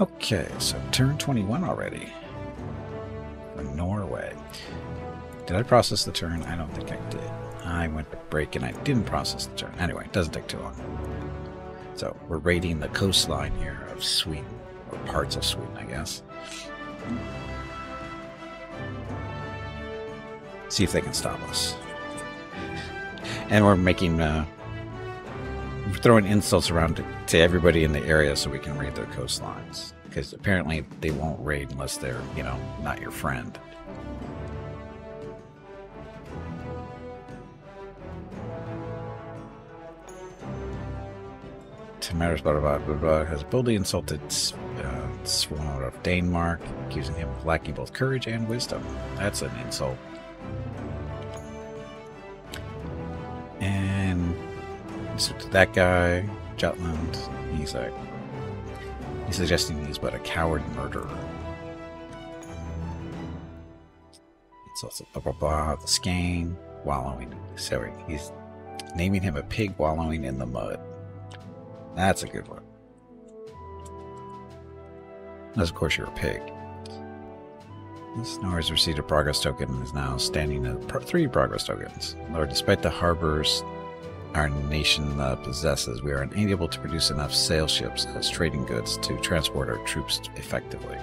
Okay, so turn 21 already. Norway. Did I process the turn? I don't think I did. I went to break and I didn't process the turn. Anyway, it doesn't take too long. So we're raiding the coastline here of Sweden, or parts of Sweden, I guess. See if they can stop us. And we're making, uh, throwing insults around to, everybody in the area so we can raid their coastlines. Because apparently they won't raid unless they're, you know, not your friend. Tamara's blah, blah, blah, blah, has boldly insulted uh, Swan of Denmark, accusing him of lacking both courage and wisdom. That's an insult. To that guy, Jutland, he's like, he's suggesting he's but a coward murderer. It's also blah blah blah. The skein wallowing. Sorry, he's naming him a pig wallowing in the mud. That's a good one. Unless, of course, you're a pig. This Norris received a progress token and is now standing at pro three progress tokens. Lord, despite the harbors our nation uh, possesses, we are unable to produce enough sail ships as trading goods to transport our troops effectively.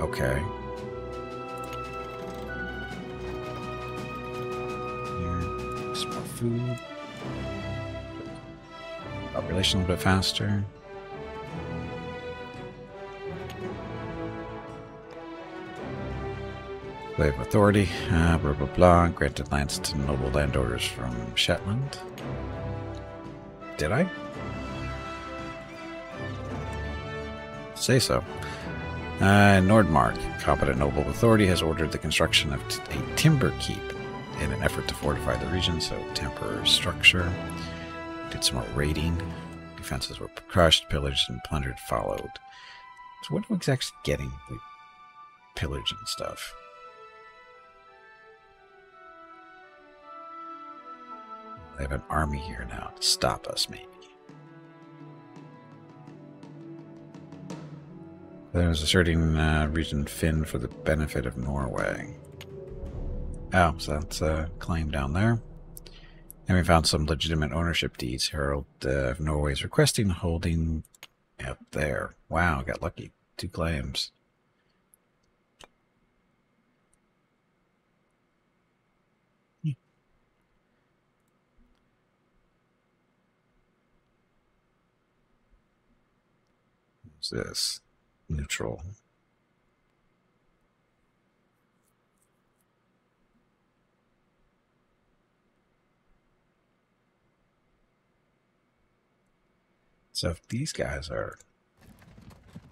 Okay. Some more food. Population a little bit faster. Wave authority, uh, blah blah blah. Granted lands to noble landowners from Shetland. Did I? Say so. Uh, Nordmark, competent noble authority, has ordered the construction of a timber keep in an effort to fortify the region, so temporary structure. Did some more raiding. Defenses were crushed, pillaged, and plundered followed. So what are we exactly getting with pillage and stuff? They have an army here now to stop us, maybe. there There's asserting uh, region Finn for the benefit of Norway. Oh, so that's a claim down there. And we found some legitimate ownership deeds. Harald uh, of Norway's requesting holding up there. Wow, got lucky. Two claims. What's this? Neutral. So if these guys are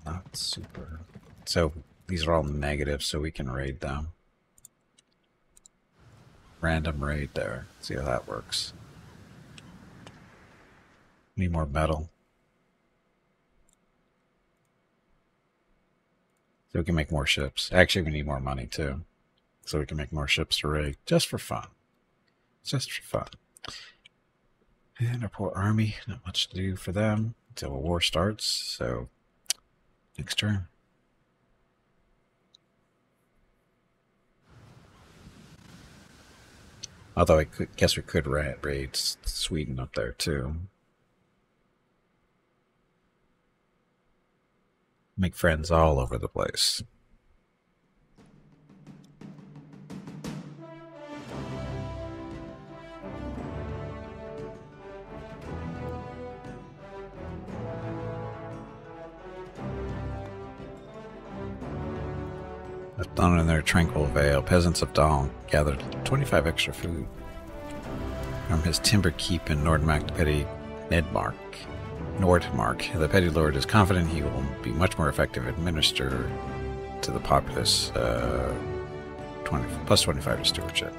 not super... So these are all negative, so we can raid them. Random raid there. See how that works. Need more metal. So we can make more ships. Actually, we need more money too. So we can make more ships to raid. Just for fun. Just for fun. And our poor army, not much to do for them until a war starts. So, next turn. Although I could, guess we could raid Sweden up there too. Make friends all over the place. Down in their tranquil vale, peasants of Dahl gathered 25 extra food from his timber keep in Nordmark Petty Nedmark. Nordmark, the petty lord is confident he will be much more effective administer to the populace. Uh, 20, plus 25 to stewardship.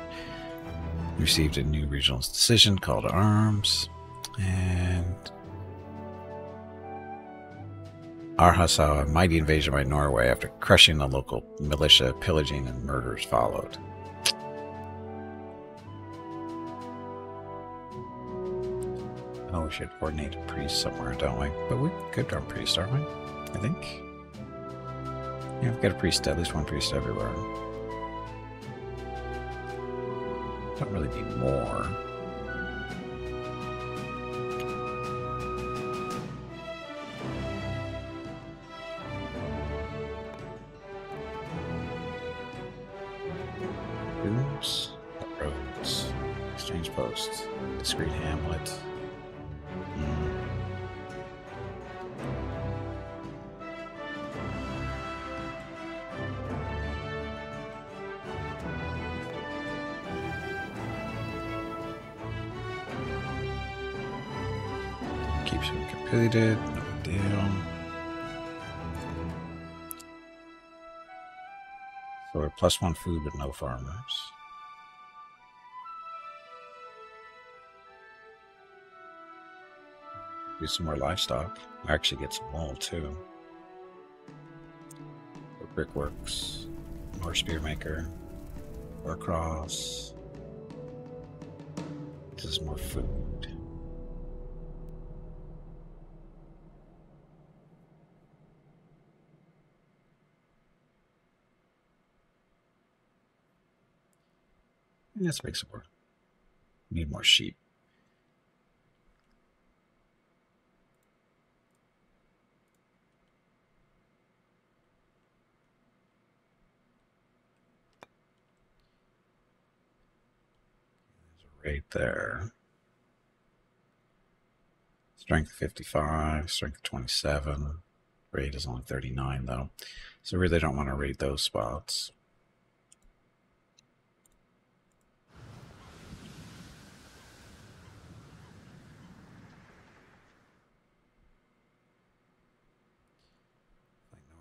Received a new regional decision called arms, and Arha saw a mighty invasion by Norway after crushing the local militia, pillaging and murders followed. Oh, we should coordinate a priest somewhere, don't we? But we could run priest, aren't we? I think. Yeah, I've got a priest, at least one priest everywhere. Don't really need more. Rooms, roads, exchange post, discreet hamlet. Keeps him completed, no deal. So we're plus one food, but no farmers. Do some more livestock. I actually get some wool too. More brickworks, more spearmaker, more cross. This is more food. Let's make some more. Need more sheep. Right there. Strength 55, strength 27. Rate is only 39 though. So really don't want to rate those spots.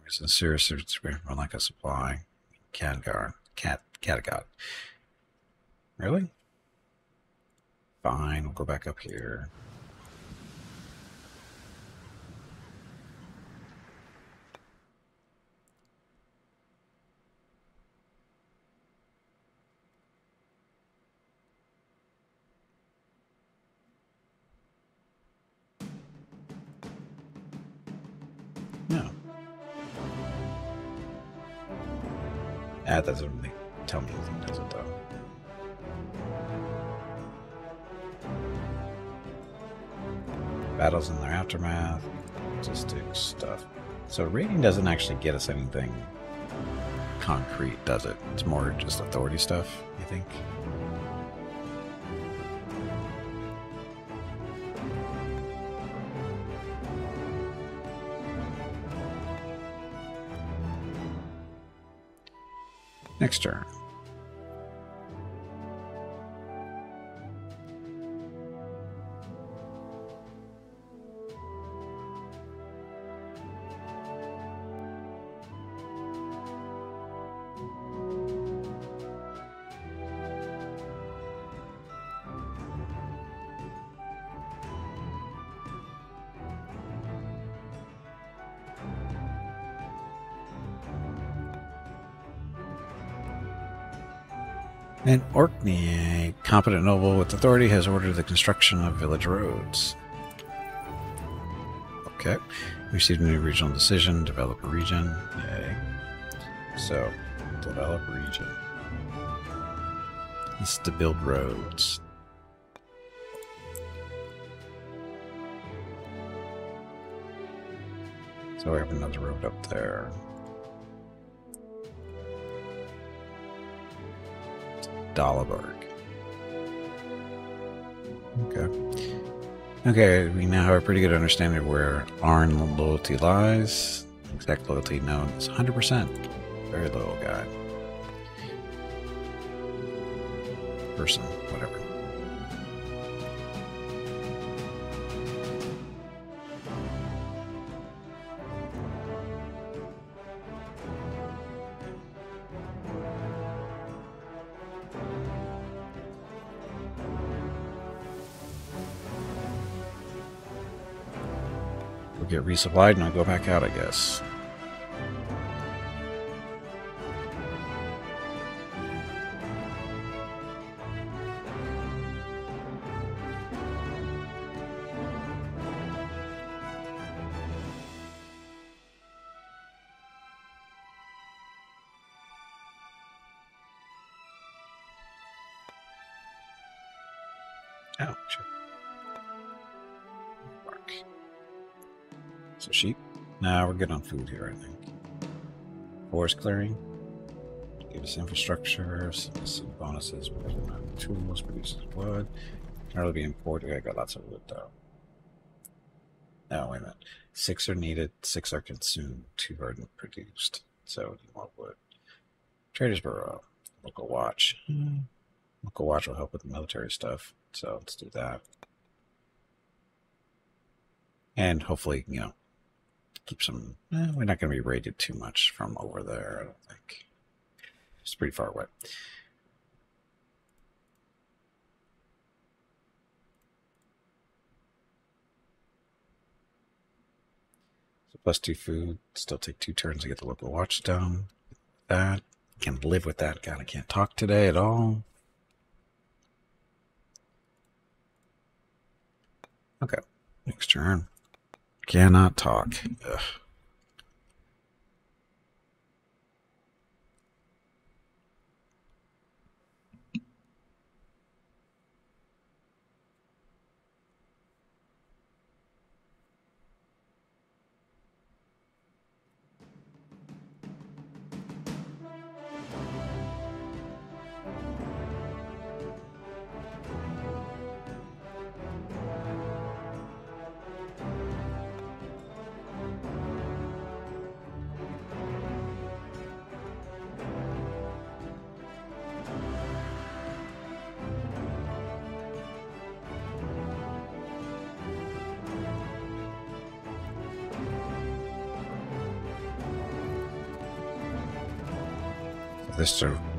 Noise and serious run like a supply. Cadgar. Cat Kattegat. Really? Fine, we'll go back up here. That doesn't really tell me anything, does it, though? Battles in their aftermath, statistics, stuff. So rating doesn't actually get us anything concrete, does it? It's more just authority stuff, I think. Next turn. Orkney, a competent noble with authority, has ordered the construction of village roads. Okay. Received a new regional decision, develop a region. Yay. So, develop region. Needs to build roads. So we have another road up there. Dahlaberg. Okay. Okay, we now have a pretty good understanding of where Arn loyalty lies. Exact loyalty known as 100%. Very loyal guy. Person, whatever. Resupplied and I'll go back out, I guess. Good on food here, I think. Forest clearing. Give us infrastructure, some, bonuses, tools, produces wood. Can really be imported. I got lots of wood though. No, wait a minute. Six are needed, six are consumed, two are produced. So more wood. Traders Bureau, local watch. Hmm. Local watch will help with the military stuff. So let's do that. And hopefully, you know, keep some. Eh, we're not going to be raided too much from over there, I don't think. It's pretty far away. So plus two food. Still take two turns to get the local watch done. That. Can live with that. God, I can't talk today at all. Okay. Next turn. Cannot talk. Ugh.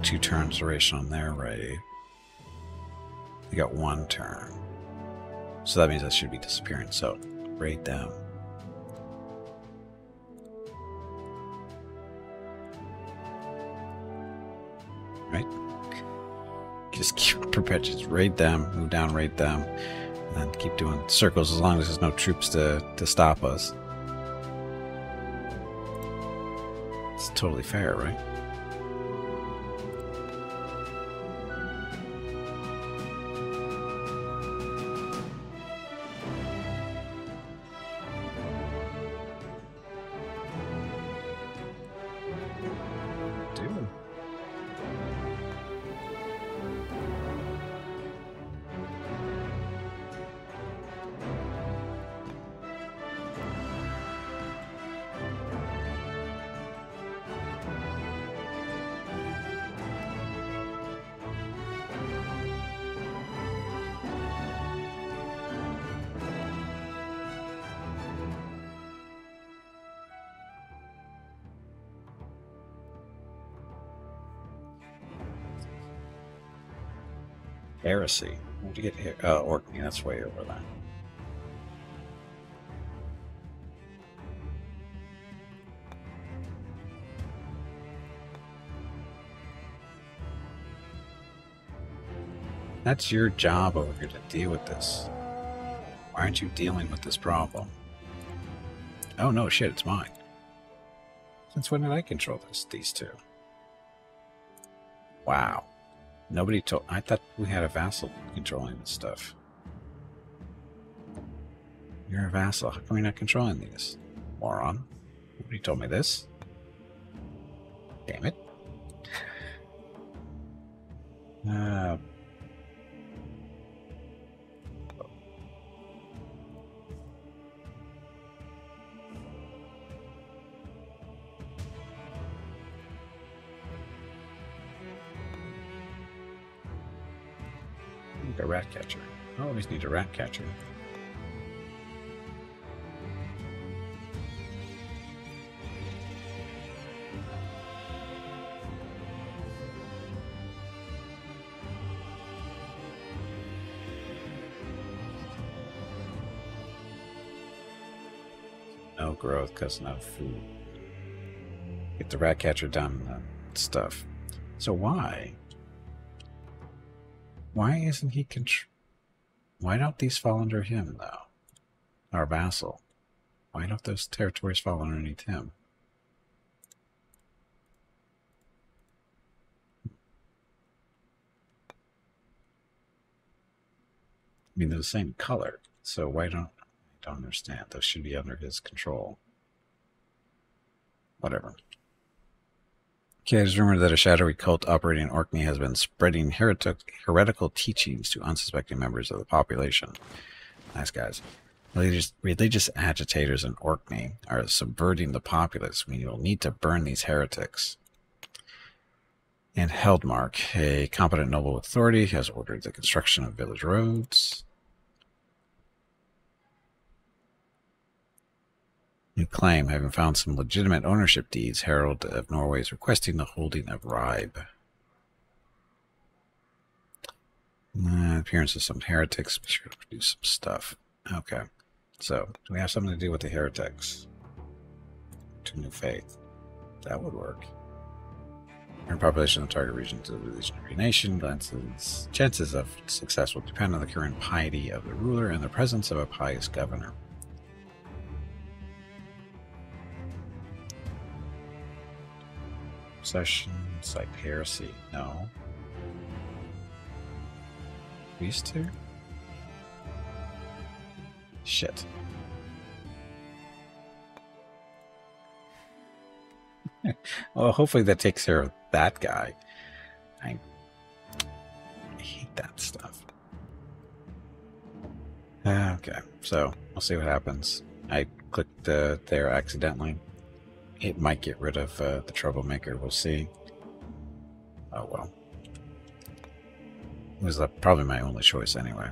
Two turns duration on their raid. You got one turn. So that means that should be disappearing. So raid them. Right? Just keep perpetuates raid them, move down, raid them, and then keep doing circles as long as there's no troops to, to stop us. It's totally fair, right? Heresy. Where'd you get here? Uh, Orkney, that's way over there. That's your job over here to deal with this. Why aren't you dealing with this problem? Oh no, shit, it's mine. Since when did I control this? These two. Wow. Nobody told. I thought we had a vassal controlling this stuff. You're a vassal. How come you're not controlling these? Moron. Nobody told me this. Damn it. Uh, Rat catcher. No growth because no food. Get the rat catcher done and stuff. So why? Why isn't he contr- Why don't these fall under him, though? Our vassal. Why don't those territories fall underneath him? I mean, they're the same color, so why don't I don't understand? Those should be under his control. Whatever. Okay, it's rumored that a shadowy cult operating in Orkney has been spreading heretic, heretical teachings to unsuspecting members of the population. Nice guys. Religious, religious agitators in Orkney are subverting the populace. We will need to burn these heretics. And Hedmark, a competent noble authority, has ordered the construction of village roads. New claim, having found some legitimate ownership deeds, Harald of Norway is requesting the holding of Ribe. Uh, appearance of some heretics. Be sure to produce some stuff. Okay. So, do we have something to do with the heretics? To new faith. That would work. Current population of target region to the illusionary nation. Chances, chances of success will depend on the current piety of the ruler and the presence of a pious governor. Sessions like heresy. No. These two? Shit. well, hopefully that takes care of that guy. I, I hate that stuff. Okay, so we'll see what happens. I clicked uh, there accidentally. It might get rid of uh, the troublemaker. We'll see. Oh well. It was uh, probably my only choice anyway.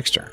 Next turn.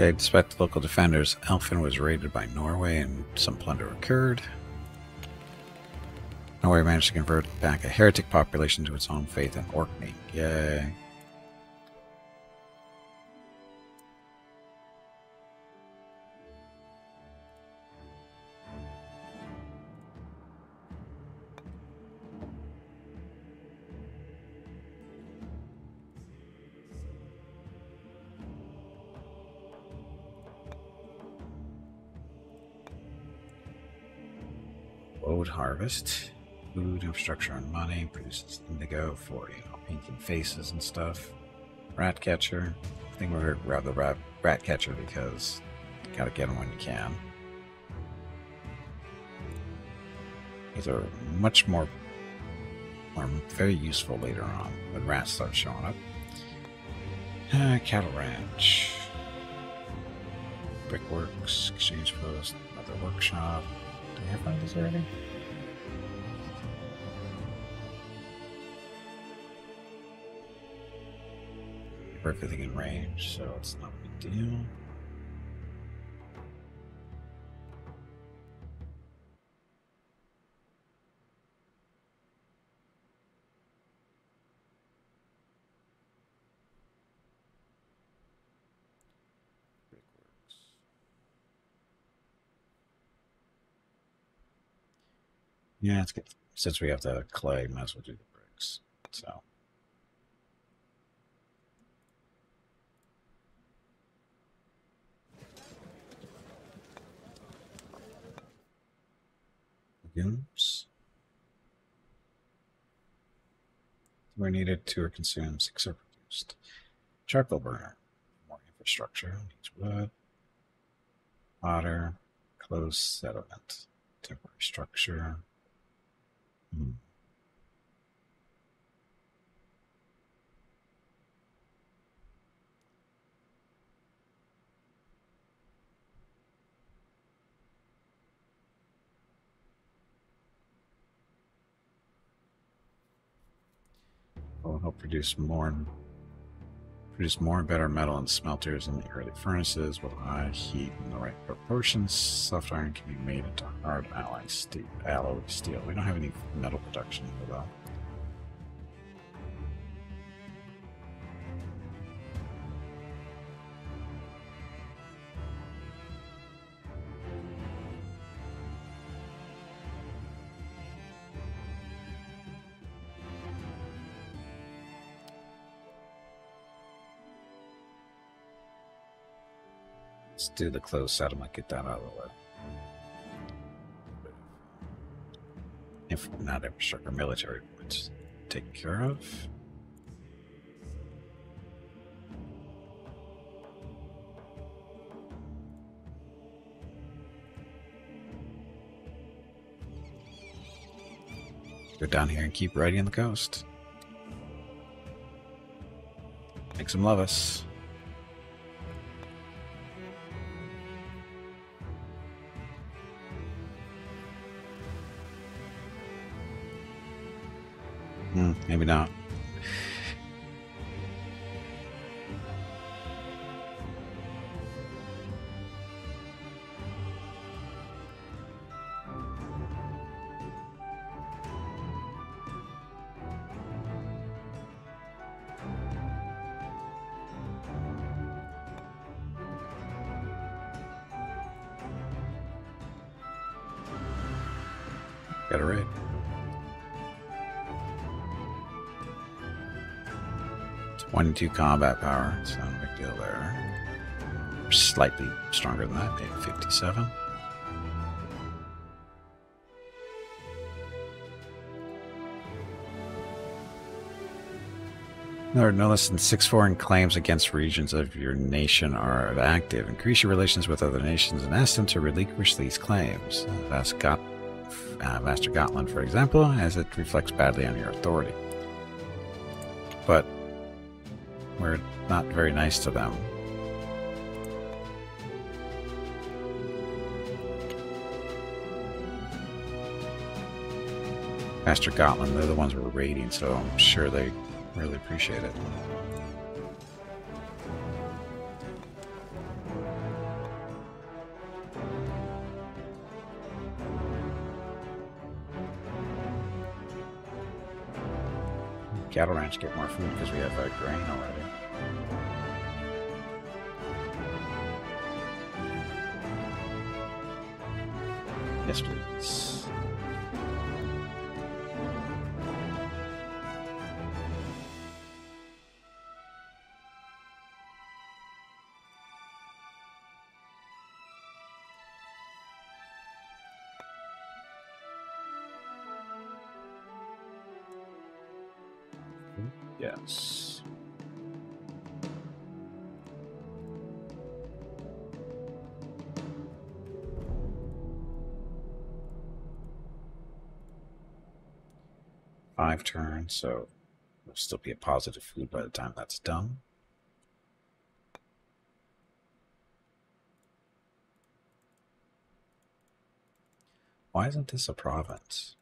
Despite the local defenders, Elfin was raided by Norway and some plunder occurred. Norway managed to convert back a heretic population to its own faith in Orkney. Yay. Harvest. Food, infrastructure, and money. Produces indigo for, you know, painting faces and stuff. Rat catcher. I think we're gonna grab the rat, rat catcher because you gotta get them when you can. These are much more, are very useful later on when rats start showing up. Uh, cattle ranch. Brickworks, exchange post, another workshop. Have one of these already? everything in range, so it's not a big deal. Yeah, it's good. Since we have the clay, might as well do the bricks. So. legumes. Where needed, two are consumed, six are produced. Charcoal burner, more infrastructure, needs wood, water, closed settlement. Temporary structure. Hmm. will help produce more produce more and better metal in smelters and the early furnaces with high heat in the right proportions. Soft iron can be made into hard alloy steel. Alloy steel. We don't have any metal production here though. Do the closed settlement, get that out of the way. If not infrastructure, military points take care of. Go down here and keep riding the coast. Make some love us. 22 combat power. It's not a big deal there. Slightly stronger than that, maybe 57. No, no less than six foreign claims against regions of your nation are active. Increase your relations with other nations and ask them to relinquish these claims. Ask Got, uh, Master Gotland, for example, as it reflects badly on your authority. But not very nice to them. Master Gotland, they're the ones we're raiding, so I'm sure they really appreciate it. Cattle ranch get more food because we have uh, grain already. Yes, please. So it'll still be a positive food by the time that's done. Why isn't this a province?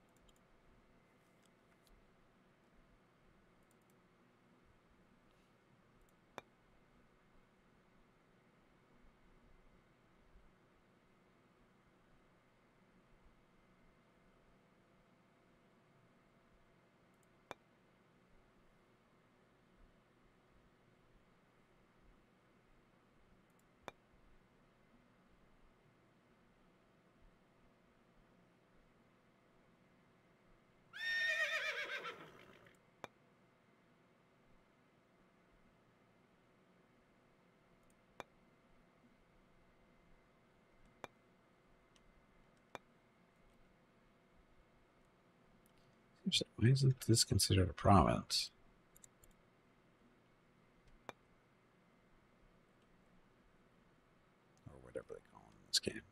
Why isn't this considered a province? Or whatever they call it in this game.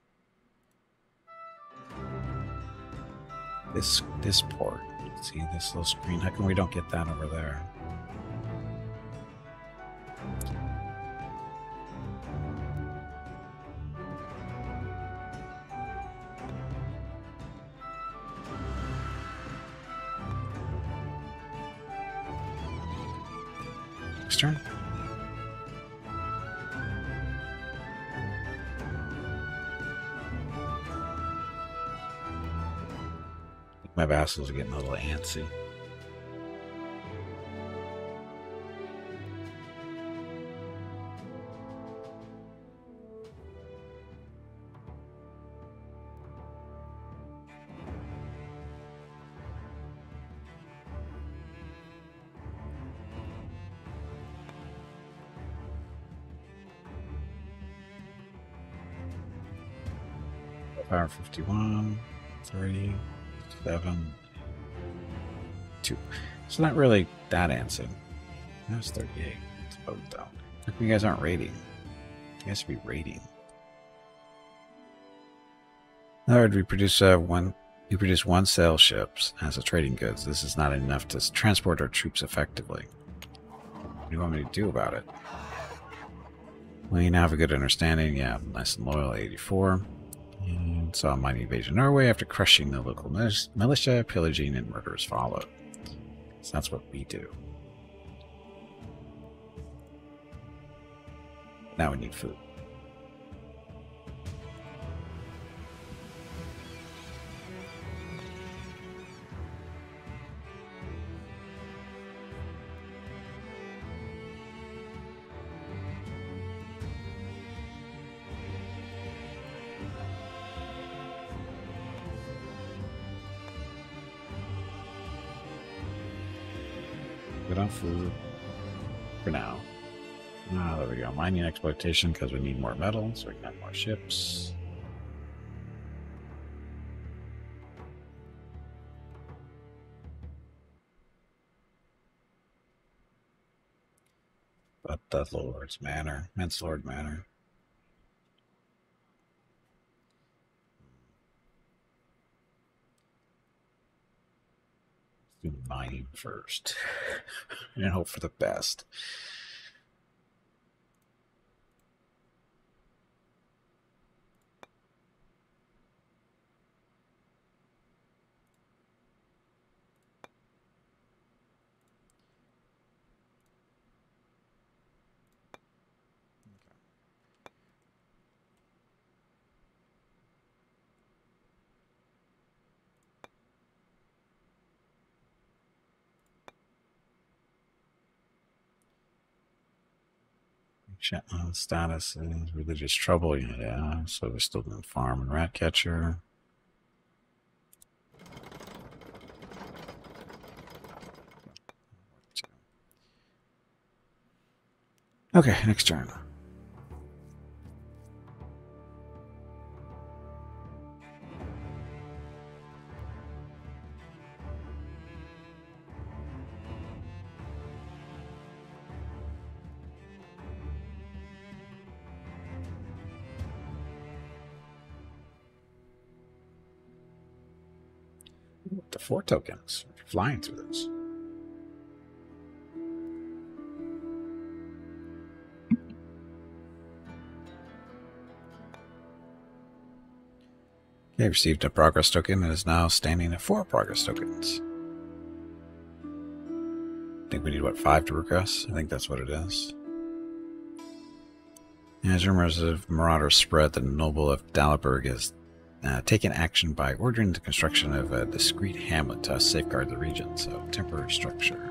This, this port. See this little screen? How come we don't get that over there? Next turn. My vassals are getting a little antsy. Power 51, 3, 7, 2. It's not really that antsy. That's 38. It's both down. How you guys aren't rating? You guys should be rating. Third, we produce uh, one. We produce one sail ships as a trading goods. This is not enough to transport our troops effectively. What do you want me to do about it? Well, you now have a good understanding. Yeah, nice and loyal, 84. And saw a mighty invasion Norway after crushing the local militia, pillaging and murders followed. So that's what we do. Now we need food. Exploitation because we need more metal, so we can have more ships. But the Lord's Manor, Lord Manor. do mining first and hope for the best. Status and religious trouble. Yeah, so we're still doing farm and rat catcher. Okay, next turn. Four tokens flying through this. Okay, received a progress token and is now standing at four progress tokens. I think we need, what, five to progress? I think that's what it is. As rumors of marauders spread, the noble of Dalaberg is uh, taken action by ordering the construction of a discreet hamlet to safeguard the region, so temporary structure.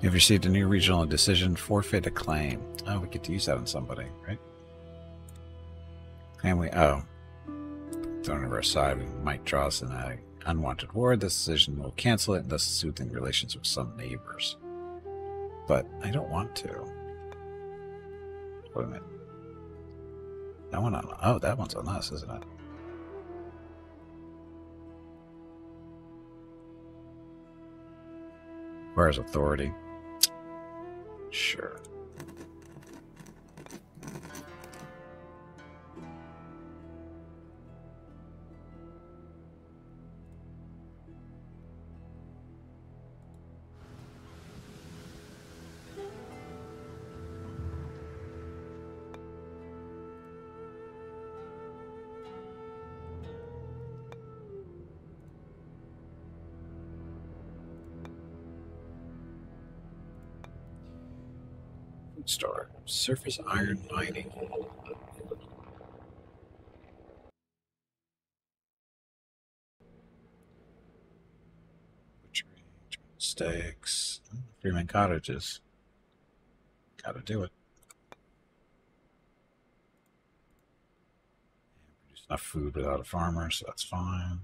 You've received a new regional decision, forfeit a claim. Oh, we get to use that on somebody, right? And we, oh, thrown over our side, we might draw us in an unwanted war. This decision will cancel it, and thus soothing relations with some neighbors. But I don't want to. Wait a minute. That one on, oh, that one's on us, isn't it? Requires authority. Sure. Surface iron mining. Steaks, Freeman cottages. Gotta do it. Produce enough food without a farmer, so that's fine.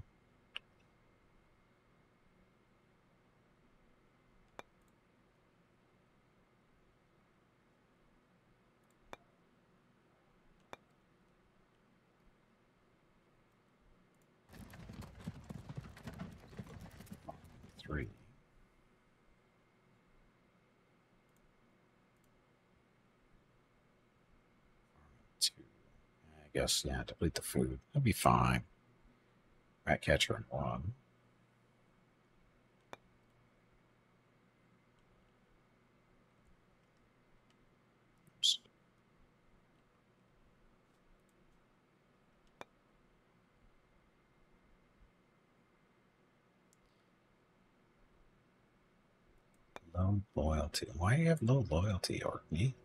Three. Two. I guess, yeah, deplete the food. That'll be fine. Rat catcher in one. Low loyalty. Why do you have low loyalty, Orkney?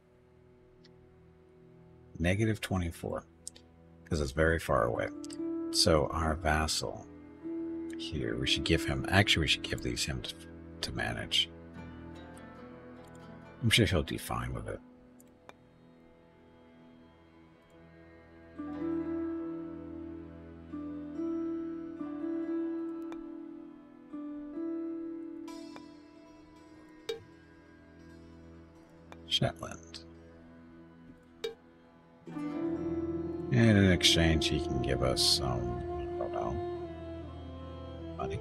Negative 24. Because it's very far away. So our vassal here, we should give him, actually we should give these him to, to manage. I'm sure he'll do fine with it. Shetland. Exchange, he can give us some, I don't know, money.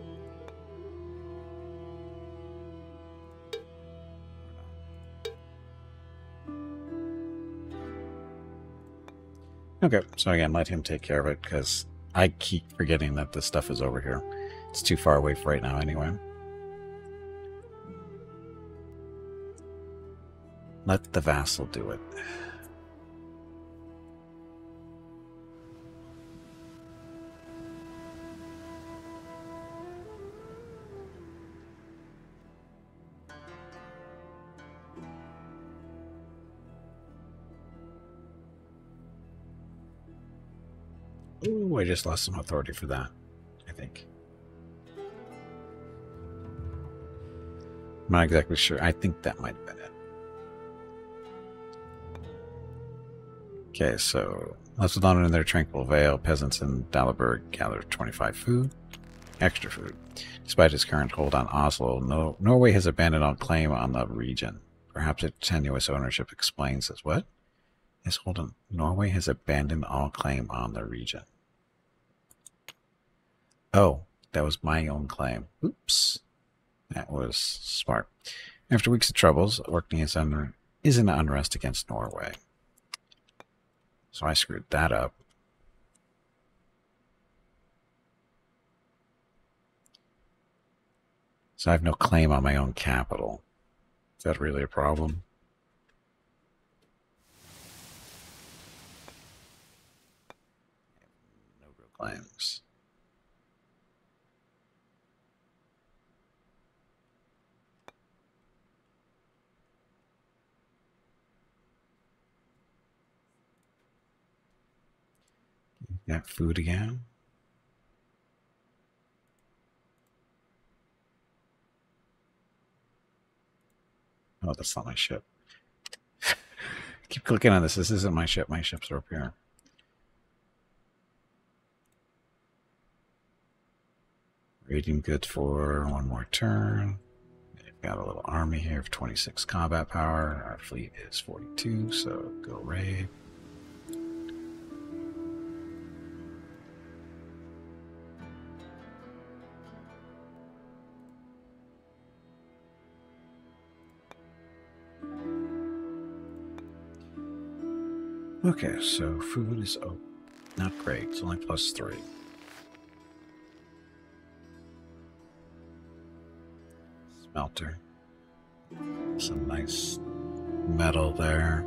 Okay, so again, let him take care of it because I keep forgetting that this stuff is over here. It's too far away for right now, anyway. Let the vassal do it. Ooh, I just lost some authority for that, I think. I'm not exactly sure. I think that might have been it. Okay, so left alone in their tranquil vale, peasants in Dalaberg gather 25 food, extra food. Despite its current hold on Oslo, no, Norway has abandoned all claim on the region. Perhaps its tenuous ownership explains this. What? Yes, hold on. Norway has abandoned all claim on the region. Oh, that was my own claim. Oops. That was smart. After weeks of troubles, Orkney is, under, is in unrest against Norway. So I screwed that up. So I have no claim on my own capital. Is that really a problem? No real claims. Got food again. Oh, that's not my ship. Keep clicking on this. This isn't my ship. My ships are up here. Rating good for one more turn. We've got a little army here of 26 combat power. Our fleet is 42, so go raid. Okay, so food is oh, not great. It's only plus three. Smelter. Some nice metal there.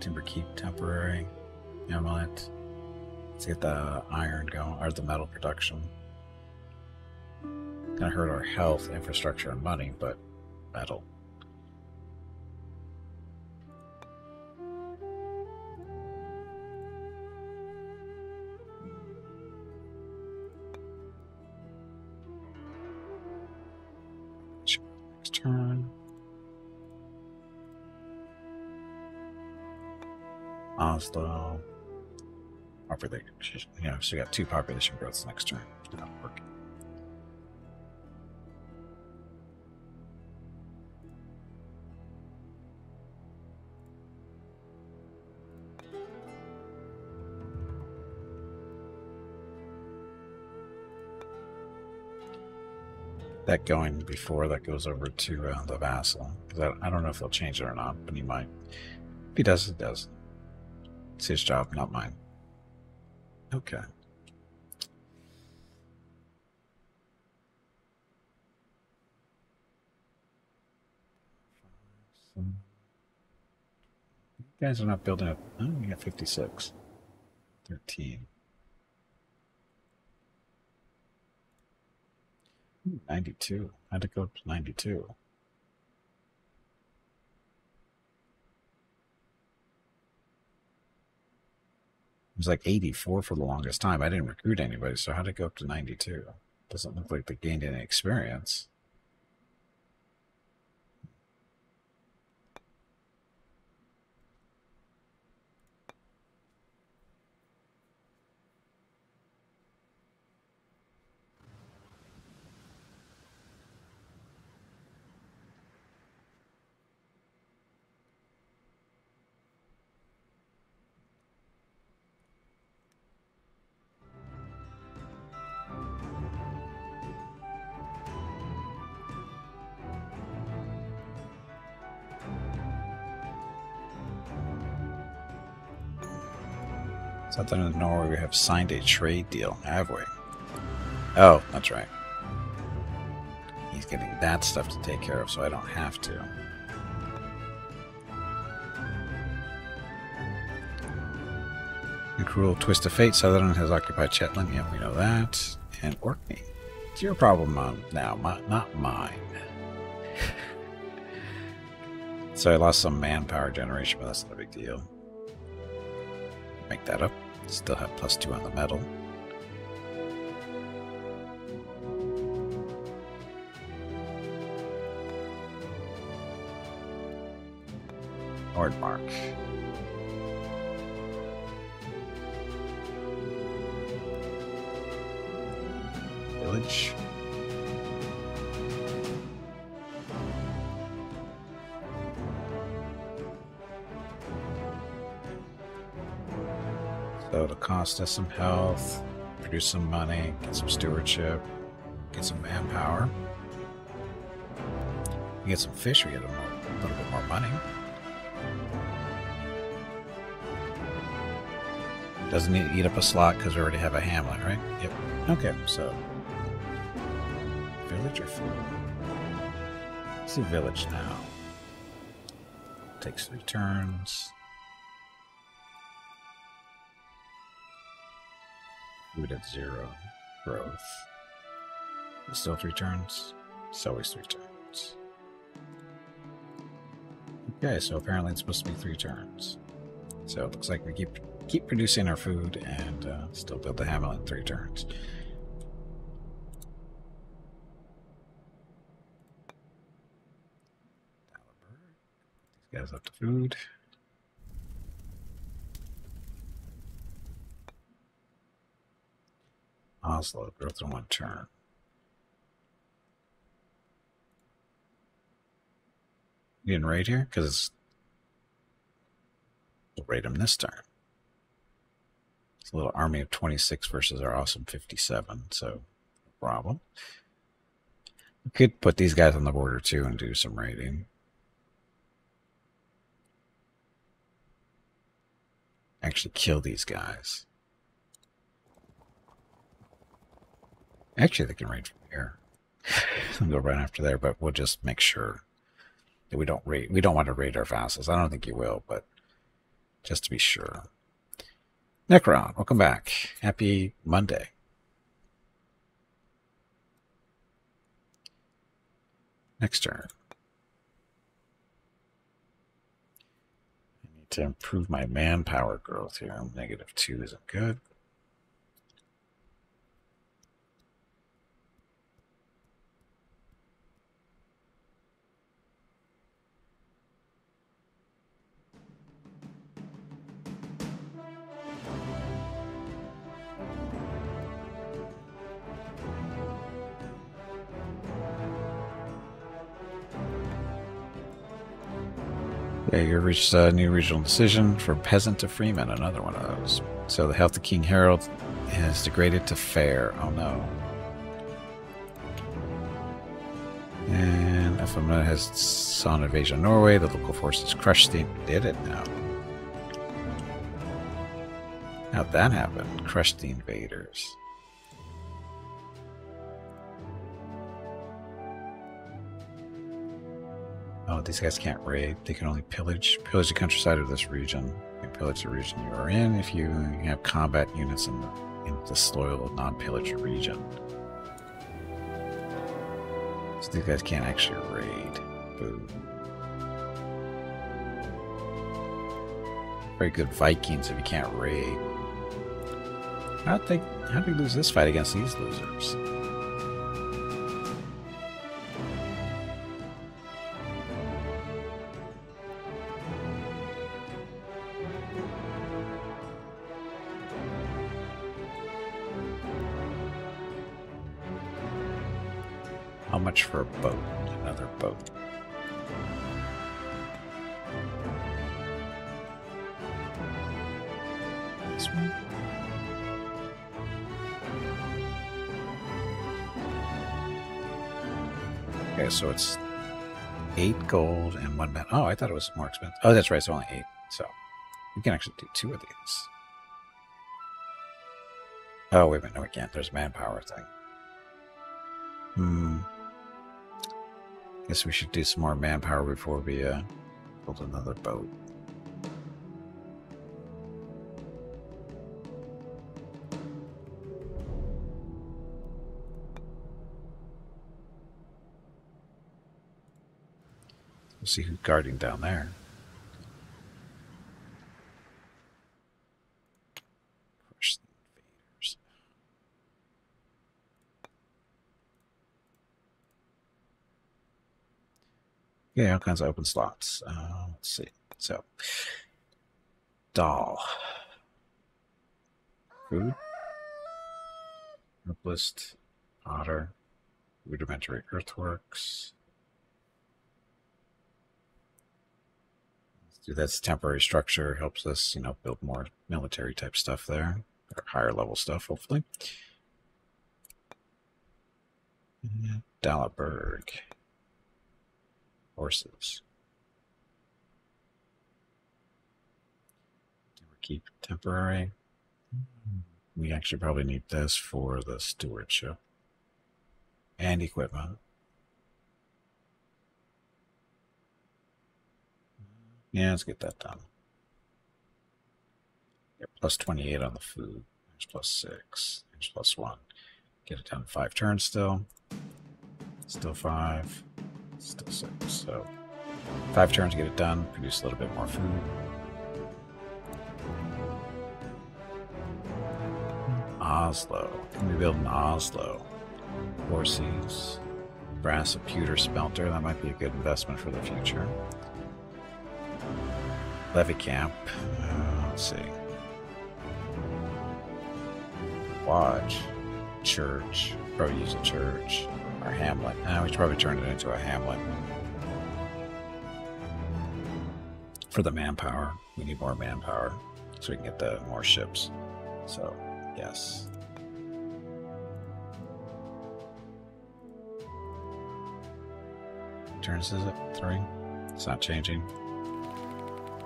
Timber keep temporary. Amulet. Let's get the iron going, or the metal production. Gonna hurt our health, infrastructure, and money, but metal. Population, you know, so you got two population growths next turn. Not working. that going before that goes over to uh, the vassal. Because I, I, don't know if he'll change it or not, but he might. If he does, it does. It's his job, not mine. Okay. You guys are not building up. Oh, you got 56. 13. 92. I had to go up to 92. It was like 84 for the longest time. I didn't recruit anybody, so how did it go up to 92? Doesn't look like they gained any experience. Something in Norway we have signed a trade deal, have we? Oh, that's right. He's getting that stuff to take care of, so I don't have to. The cruel twist of fate. Sutherland has occupied Shetland. Yeah, we know that. And Orkney. It's your problem now, not mine. so I lost some manpower generation, but that's not a big deal. Make that up. Still have plus two on the metal. Nordmark. Us some health, produce some money, get some stewardship, get some manpower. You get some fish, we get a, a little bit more money. Doesn't need to eat up a slot because we already have a hamlet, right? Yep. Okay, so village or food? Let's see village now. Takes three turns. Food at zero. Growth. Still three turns. It's always three turns. Okay, so apparently it's supposed to be three turns. So it looks like we keep keep producing our food and uh, still build the hamlet in three turns. These guys up to food. Oslo, growth in one turn. You didn't raid here? Because we'll raid him this turn. It's a little army of 26 versus our awesome 57, so no problem. We could put these guys on the border too and do some raiding. Actually kill these guys. Actually, they can raid from here. I'll go right after there, but we'll just make sure that we don't raid. We don't want to raid our vassals. I don't think you will, but just to be sure. Necron, welcome back. Happy Monday. Next turn. I need to improve my manpower growth here. Negative two isn't good. Yeah, you reached a new regional decision from peasant to freeman, another one of those. So the health of King Harald is degraded to fair. Oh no. And Effelman has an invasion of Norway. The local forces crushed the... Did it now? How'd that happen? Crushed the invaders. These guys can't raid. They can only pillage. Pillage the countryside of this region. You pillage the region you are in if you have combat units in the, in non-pillaged region. So these guys can't actually raid. Boo. Very good Vikings if you can't raid. How'd they, how'd we lose this fight against these losers? For boat? Another boat. Okay, so it's eight gold and one metal. Oh, I thought it was more expensive. Oh, that's right. It's only eight. So we can actually do two of these. Oh, wait a minute. No, we can't. There's a manpower thing. Hmm. I guess we should do some more manpower before we uh, build another boat. We'll see who's guarding down there. Yeah, all kinds of open slots. Uh, let's see. So, doll. Food. Herbalist. Otter. Rudimentary earthworks. Do that's temporary structure. Helps us, you know, build more military type stuff there. Or higher level stuff, hopefully. Dallaberg horses. Keep temporary. We actually probably need this for the stewardship and equipment. Yeah, let's get that done. Get plus 28 on the food. There's plus 6. There's plus 1. Get it down to 5 turns still. Still 5. Still six. So five turns to get it done. Produce a little bit more food. Oslo. Can we build an Oslo? Horses. Brass and pewter smelter. That might be a good investment for the future. Levy camp. Uh, let's see. Lodge. Church. Probably use a church or hamlet. Now we should probably turn it into a hamlet. For the manpower, we need more manpower so we can get the more ships. So, yes. Turns is it? Three? It's not changing.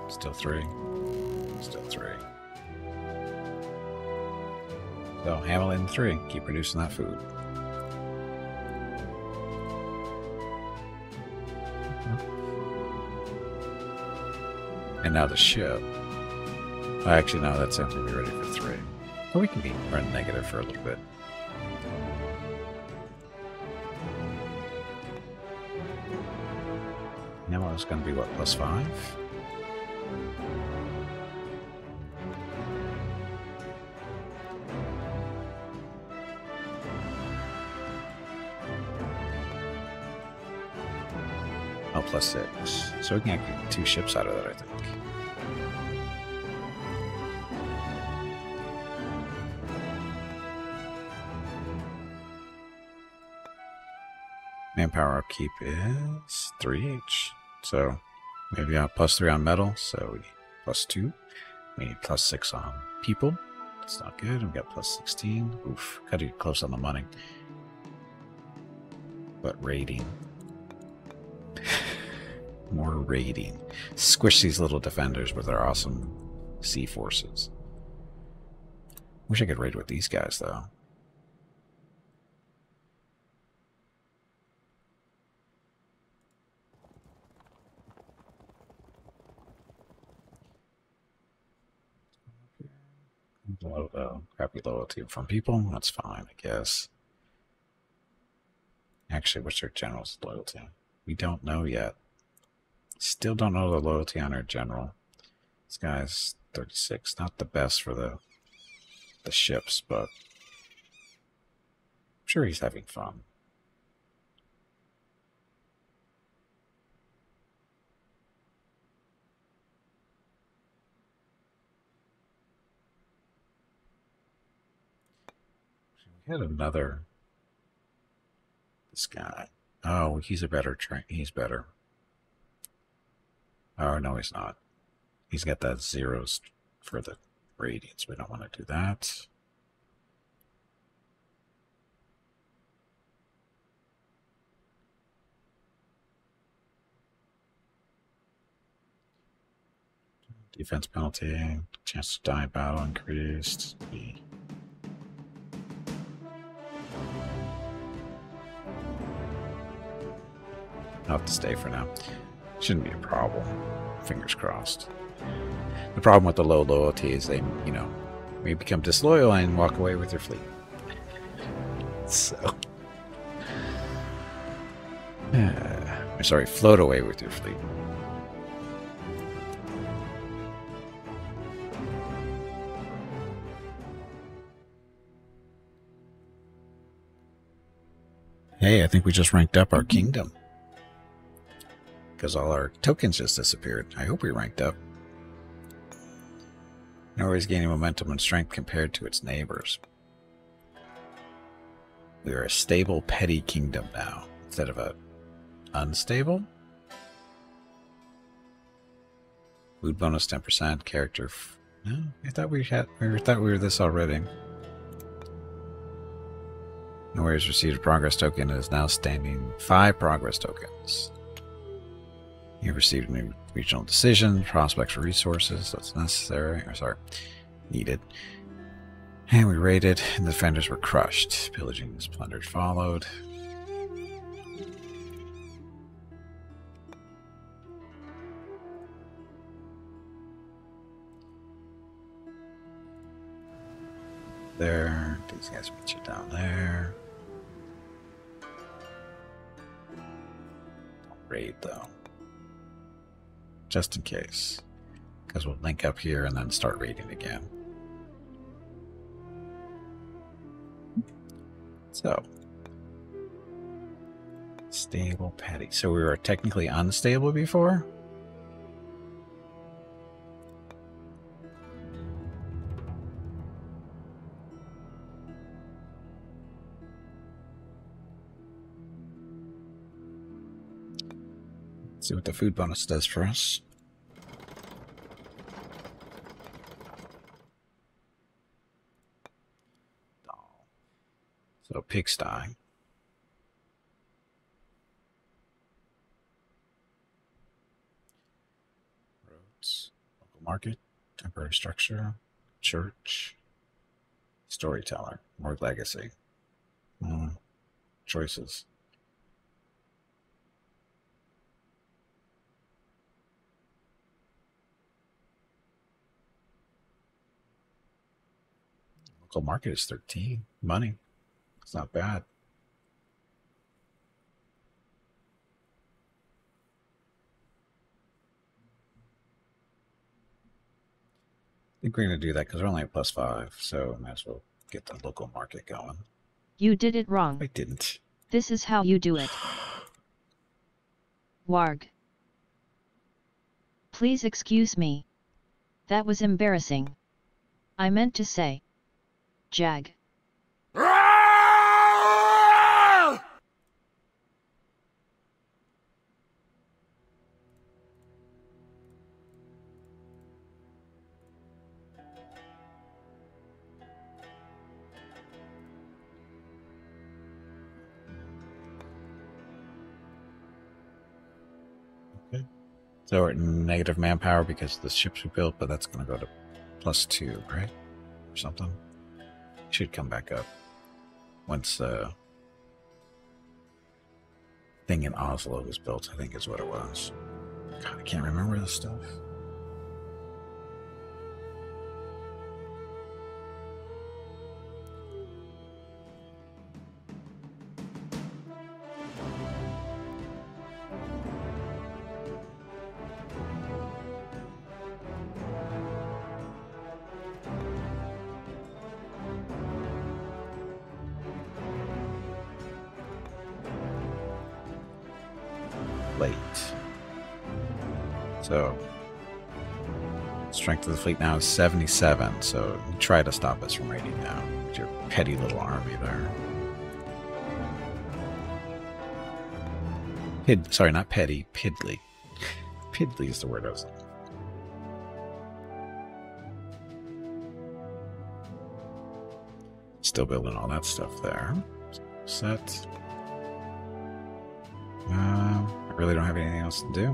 Still three. Still three. So, Hamlet in three. Keep producing that food. And now the ship. Oh, actually, no, that's going to be ready for three. But we can be run negative for a little bit. Now I was going to be what, plus five? Plus six. So we can get two ships out of that, I think. Manpower upkeep is 3 each. So Maybe got plus three on metal, so we need plus two. We need plus six on people. That's not good. We got plus 16. Oof, gotta get close on the money. But rating. More raiding. Squish these little defenders with our awesome sea forces. Wish I could raid with these guys, though. Low, uh, crappy loyalty from people. That's fine, I guess. Actually, what's their general's loyalty? We don't know yet. Still don't know the loyalty on our general. This guy's 36. Not the best for the the ships, but I'm sure he's having fun. We had another. This guy. Oh, he's a better train. He's better. Oh, no, he's not. He's got that zeros for the radiance. We don't want to do that. Defense penalty, chance to die battle increased. B. I'll have to stay for now. Shouldn't be a problem. Fingers crossed. The problem with the low loyalty is they, you know, may become disloyal and walk away with their fleet. So. Uh, sorry, float away with your fleet. Hey, I think we just ranked up our kingdom. Because all our tokens just disappeared. I hope we ranked up. Norway is gaining momentum and strength compared to its neighbors. We are a stable, petty kingdom now, instead of a unstable. Food bonus 10%, character. no, I thought we had. We thought we were this already. Norway has received a progress token and is now standing five progress tokens. You've received new regional decision, prospects for resources that's necessary, or sorry, needed. And we raided, and the defenders were crushed. Pillaging and plundered followed. There. These guys meet you down there. Raid though just in case. Because we'll link up here and then start reading again. So, stable patty. So we were technically unstable before? See what the food bonus does for us. So pigsty. Roads, local market, temporary structure, church, storyteller, more legacy. Mm, choices. Local market is 13 money. It's not bad. I think we're going to do that because we're only at plus five, so I might as well get the local market going. You did it wrong. I didn't. This is how you do it. Warg. Please excuse me. That was embarrassing. I meant to say. Jag. So we're at negative manpower because the ships we built, but that's going to go to plus two, right? Or something. Should come back up once uh thing in Oslo was built, I think is what it was. God, I can't remember this stuff. Late. So, strength of the fleet now is 77, so try to stop us from raiding now with your petty little army there. Pid, sorry, not petty, piddly. Piddly is the word I was Still building all that stuff there. Set. Really don't have anything else to do.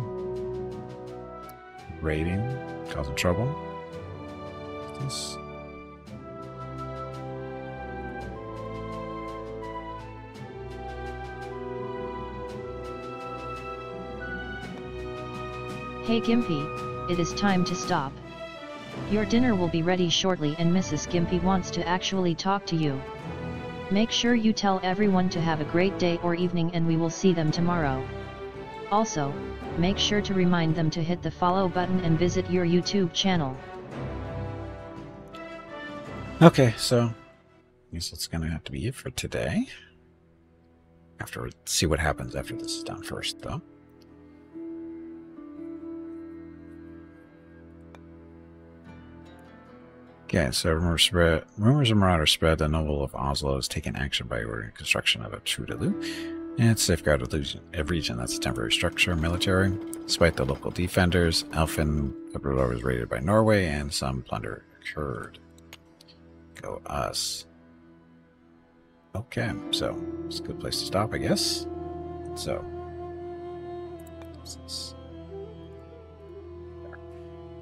Raiding, causing trouble. This. Hey Gimpy, it is time to stop. Your dinner will be ready shortly and Mrs. Gimpy wants to actually talk to you. Make sure you tell everyone to have a great day or evening and we will see them tomorrow. Also, make sure to remind them to hit the follow button and visit your YouTube channel. Okay, so I guess that's gonna have to be it for today. After see what happens after this is done first, though. Okay, so rumors spread. Rumors of Marauder spread the noble of Oslo has taken action by ordering construction of a Trudeloo and safeguarded a region that's a temporary structure, military. Despite the local defenders, Elfin Labrador was raided by Norway and some plunder occurred. Go us. Okay, so it's a good place to stop, I guess. So,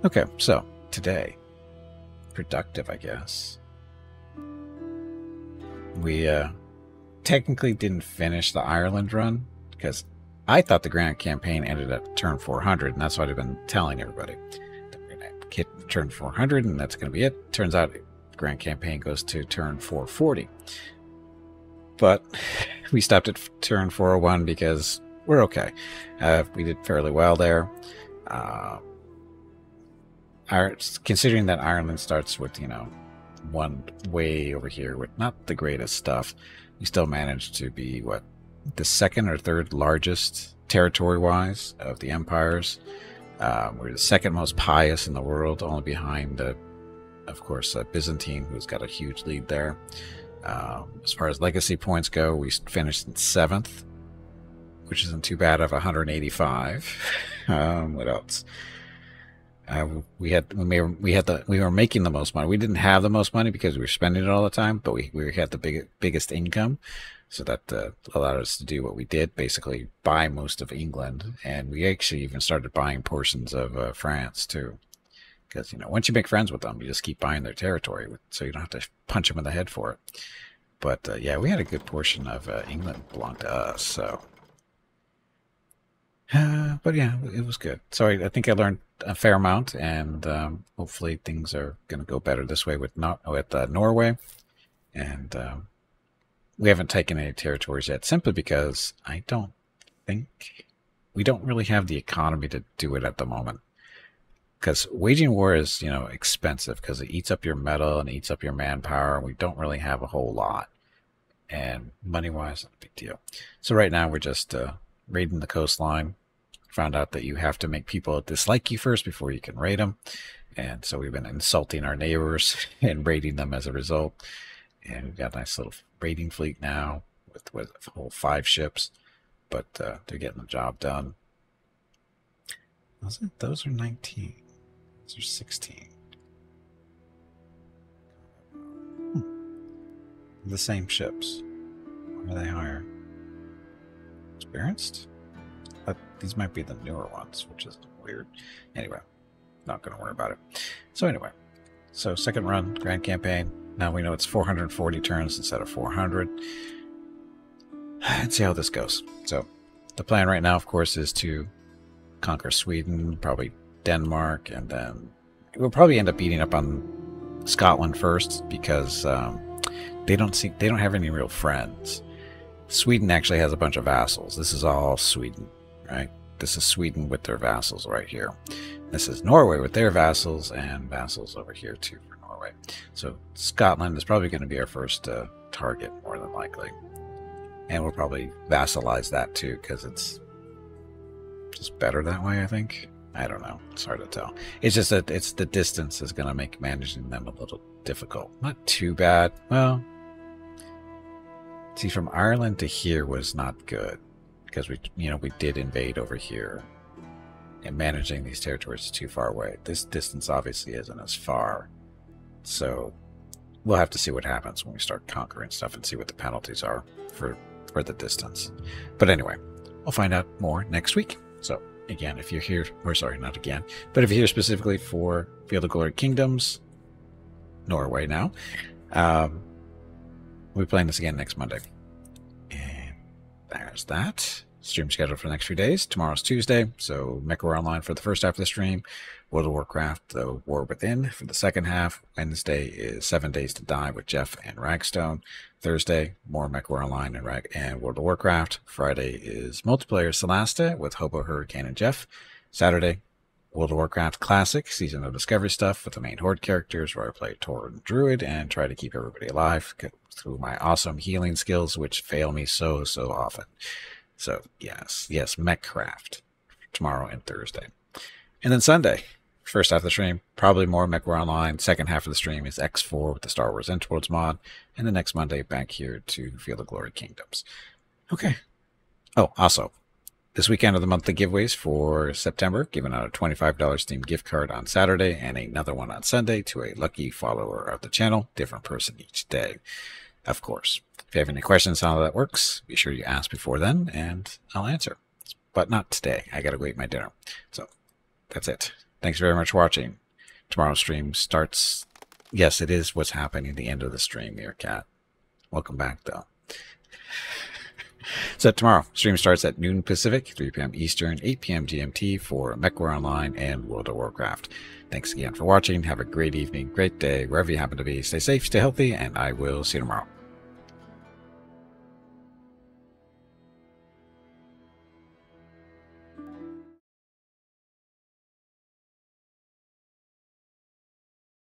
okay, so today productive, I guess. We uh, technically didn't finish the Ireland run because I thought the Grand Campaign ended at turn 400, and that's what I've been telling everybody. Hit turn 400, and that's going to be it. Turns out the Grand Campaign goes to turn 440. But we stopped at turn 401 because we're okay. Uh, we did fairly well there. Uh, considering that Ireland starts with, you know, one way over here with not the greatest stuff, we still managed to be, what, the second or third largest territory wise of the empires. Um, we're the second most pious in the world, only behind, uh, of course, uh, Byzantine, who's got a huge lead there. Um, as far as legacy points go, we finished in seventh, which isn't too bad of 185. um, what else? We had we were, we had the we were making the most money. We didn't have the most money because we were spending it all the time, but we we had the big, biggest income, so that uh, allowed us to do what we did, basically buy most of England, and we actually even started buying portions of uh, France too. Because you know, once you make friends with them, you just keep buying their territory, so you don't have to punch them in the head for it. But uh, yeah, we had a good portion of uh, England belonged to us, so but yeah, it was good. So I, I, think I learned a fair amount, and um, hopefully things are going to go better this way with not with uh, Norway. And um, we haven't taken any territories yet, simply because I don't think we don't really have the economy to do it at the moment. Because waging war is, you know, expensive because it eats up your metal and eats up your manpower, and we don't really have a whole lot. And money wise, not a big deal. So right now we're just uh, raiding the coastline. Found out that you have to make people dislike you first before you can raid them. And so we've been insulting our neighbors and raiding them as a result. And we've got a nice little raiding fleet now with, with a whole five ships. But uh, they're getting the job done. Was it? Those are 19. Those are 16. Hmm. The same ships. Why are they higher? experienced. But these might be the newer ones, which is weird. Anyway, not going to worry about it. So anyway, so second run, Grand Campaign. Now we know it's 440 turns instead of 400. Let's see how this goes. So the plan right now, of course, is to conquer Sweden, probably Denmark, and then we'll probably end up beating up on Scotland first because um, they don't see they don't have any real friends. Sweden actually has a bunch of vassals. This is all Sweden, right? This is Sweden with their vassals right here. This is Norway with their vassals and vassals over here too for Norway. So Scotland is probably going to be our first uh, target more than likely. And we'll probably vassalize that too because it's just better that way, I think. I don't know. It's hard to tell. It's just that it's the distance is going to make managing them a little difficult. Not too bad. Well, see, from Ireland to here was not good because we, you know, we did invade over here, and managing these territories is too far away. This distance obviously isn't as far, so we'll have to see what happens when we start conquering stuff and see what the penalties are for for the distance. But anyway, we'll find out more next week. So again, if you're here, or sorry, not again, but if you're here specifically for Field of Glory Kingdoms, Norway now, um, we'll be playing this again next Monday. And there's that. Stream scheduled for the next few days. Tomorrow's Tuesday, so MechWarrior Online for the first half of the stream. World of Warcraft, The War Within for the second half. Wednesday is Seven Days to Die with Jeff and Ragstone. Thursday, more MechWarrior Online and, Rag- and World of Warcraft. Friday is multiplayer Solasta with Hobo Hurricane and Jeff. Saturday, World of Warcraft Classic, Season of Discovery stuff with the main Horde characters where I play Tauren Druid and try to keep everybody alive through my awesome healing skills, which fail me so, so often. So, yes, yes, Mechcraft tomorrow and Thursday. And then Sunday, first half of the stream, probably more MechWarrior Online. Second half of the stream is X4 with the Star Wars Interworlds mod. And the next Monday, back here to Field of Glory Kingdoms. Okay. Oh, also, this weekend are the monthly giveaways for September, giving out a $25 Steam gift card on Saturday and another one on Sunday to a lucky follower of the channel, different person each day, of course. If you have any questions on how that works, be sure you ask before then and I'll answer. But not today. I gotta go eat my dinner. So that's it. Thanks very much for watching. Tomorrow's stream starts. Yes, it is what's happening at the end of the stream, Meerkat. Welcome back, though. So tomorrow, stream starts at noon Pacific, 3 p.m. Eastern, 8 p.m. GMT for MechWarrior Online and World of Warcraft. Thanks again for watching. Have a great evening, great day, wherever you happen to be. Stay safe, stay healthy, and I will see you tomorrow.